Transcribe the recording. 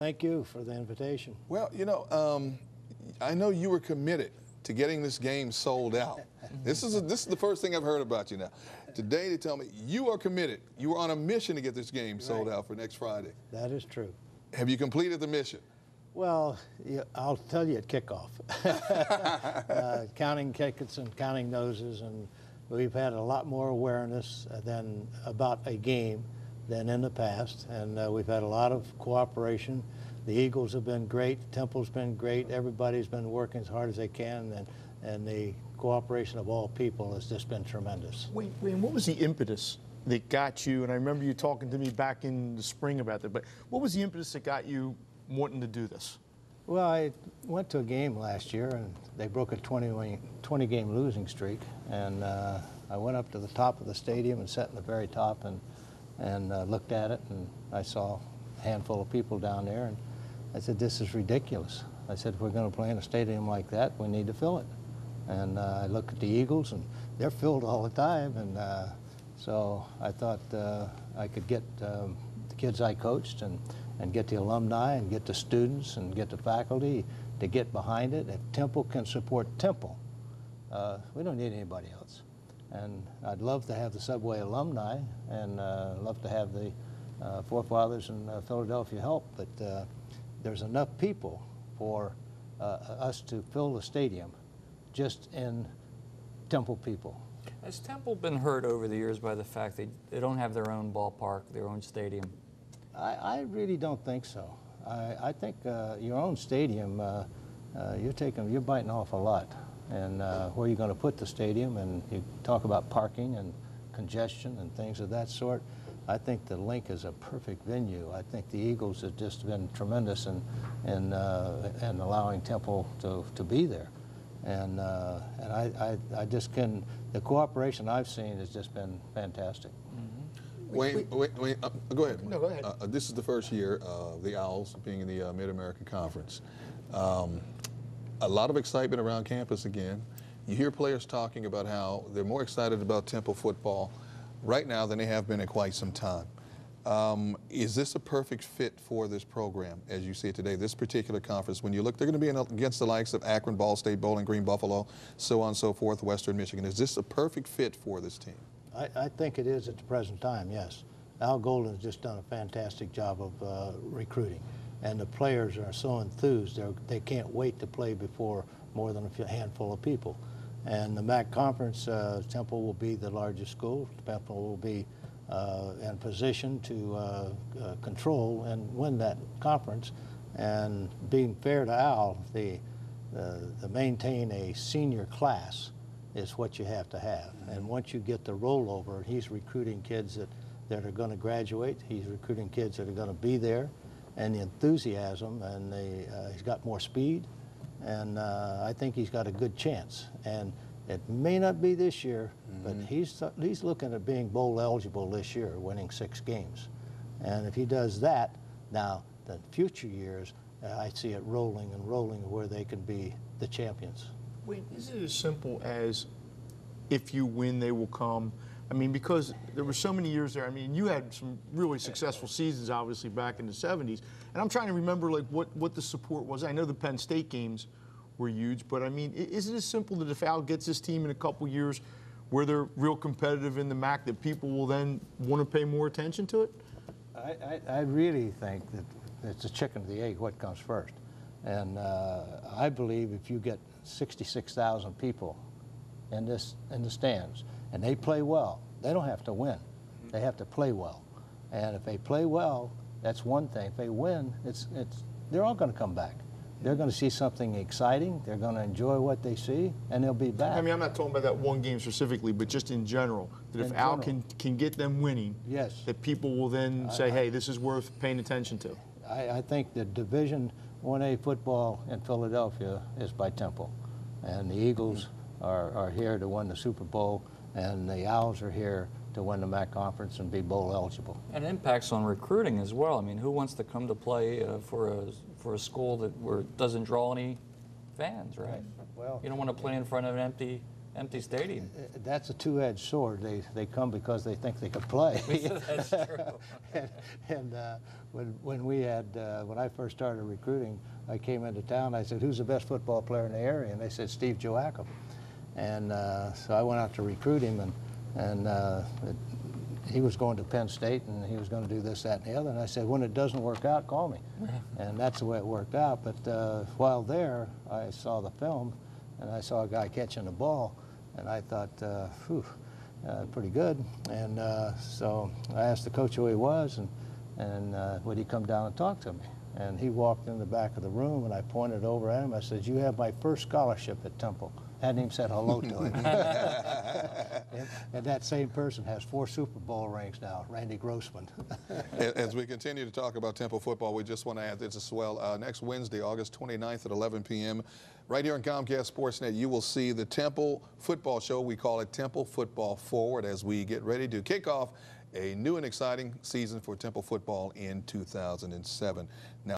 Thank you for the invitation. Well, you know, um, I know you were committed to getting this game sold out. this is a, this is the first thing I've heard about you now. Today, they tell me you are committed. You are on a mission to get this game sold Right. out for next Friday. That is true. Have you completed the mission? Well, yeah, I'll tell you at kickoff. uh, counting tickets and counting noses, and we've had a lot more awareness than about a game than in the past, and uh, we've had a lot of cooperation. The Eagles have been great. Temple's been great. Everybody's been working as hard as they can, and and the cooperation of all people has just been tremendous. Wayne, Wayne, what was the impetus that got you? And I remember you talking to me back in the spring about that. But what was the impetus that got you wanting to do this? Well, I went to a game last year, and they broke a 20, 20 game losing streak. And uh, I went up to the top of the stadium and sat in the very top and, and uh, looked at it. And I saw a handful of people down there. And I said, This is ridiculous. I said, If we're going to play in a stadium like that, we need to fill it. And uh, I look at the Eagles, and they're filled all the time. And uh, so I thought uh, I could get um, the kids I coached and, and get the alumni and get the students and get the faculty to get behind it. If Temple can support Temple, uh, we don't need anybody else. And I'd love to have the Subway alumni and uh, love to have the uh, forefathers in uh, Philadelphia help, but uh, there's enough people for uh, us to fill the stadium just in Temple people. Has Temple been hurt over the years by the fact that they don't have their own ballpark, their own stadium? I, I really don't think so. I, I think uh, your own stadium, uh, uh, you're taking, you're biting off a lot. And uh, where you're going to put the stadium, and you talk about parking and congestion and things of that sort. I think the Link is a perfect venue. I think the Eagles have just been tremendous in, in, uh, in allowing Temple to, to be there. And, uh, and I, I, I just can, the cooperation I've seen has just been fantastic. Wayne, Wayne, Wayne uh, go ahead. No, go ahead. Uh, uh, this is the first year of the Owls being in the uh, Mid American Conference. Um, a lot of excitement around campus again. You hear players talking about how they're more excited about Temple football right now than they have been in quite some time. Um, is this a perfect fit for this program, as you see it today, this particular conference? When you look, they're going to be in, against the likes of Akron, Ball State, Bowling Green, Buffalo, so on and so forth, Western Michigan. Is this a perfect fit for this team? I, I think it is at the present time, yes. Al Golden has just done a fantastic job of uh, recruiting, and the players are so enthused they're, they can't wait to play before more than a few- handful of people. And the MAC conference, uh, Temple will be the largest school. Temple will be uh, in position to uh, uh, control and win that conference. And being fair to Al, the, the, the maintain a senior class is what you have to have. And once you get the rollover, he's recruiting kids that, that are going to graduate. He's recruiting kids that are going to be there, and the enthusiasm, and the, uh, he's got more speed, and uh, I think he's got a good chance. And it may not be this year, but he's he's looking at being bowl eligible this year, winning six games. And if he does that, now the future years, uh, I see it rolling and rolling where they can be the champions. Wait, is it as simple as if you win, they will come? I mean, because there were so many years there. I mean, you had some really successful seasons, obviously, back in the 70s. And I'm trying to remember, like, what, what the support was. I know the Penn State games were huge, but I mean, is it as simple that if Al gets his team in a couple years where they're real competitive in the MAC, that people will then want to pay more attention to it? I, I, I really think that it's a chicken or the egg, what comes first. And uh, I believe if you get 66,000 people in, this, in the stands and they play well, they don't have to win. They have to play well. And if they play well, that's one thing. If they win, it's, it's, they're all going to come back. They're going to see something exciting. They're going to enjoy what they see, and they'll be back. I mean, I'm not talking about that one game specifically, but just in general, that if In Al can, can get them winning, Yes. that people will then say, hey, this is worth paying attention to. I, I think the Division 1A football in Philadelphia is by Temple. And the Eagles are, are here to win the Super Bowl, and the Owls are here to win the MAC conference and be bowl eligible. And impacts on recruiting as well. I mean, who wants to come to play uh, for a for a school that where doesn't draw any fans, right? Well- you don't want to play in front of an empty empty stadium. That's a two-edged sword. They, they come because they think they can play. That's true. and and uh, when, when we had, uh, when I first started recruiting, I came into town, I said, who's the best football player in the area? And they said, Steve Joachim. And uh, so I went out to recruit him, and, and uh, it, he was going to Penn State, and he was going to do this, that, and the other. And I said, when it doesn't work out, call me. and that's the way it worked out. But uh, while there, I saw the film, and I saw a guy catching the ball, and I thought, uh, whew, uh, pretty good. And uh, so I asked the coach who he was, and, and uh, would he come down and talk to me? And he walked in the back of the room, and I pointed over at him. I said, "You have my first scholarship at Temple." Hadn't even said hello to him. and, and that same person has four Super Bowl rings now, Randy Grossman. As we continue to talk about Temple football, we just want to add this as well. Uh, next Wednesday, August 29th at 11 p.m., right here on Comcast Sportsnet, you will see the Temple football show. We call it Temple Football Forward as we get ready to kick off a new and exciting season for Temple football in 2007. Now,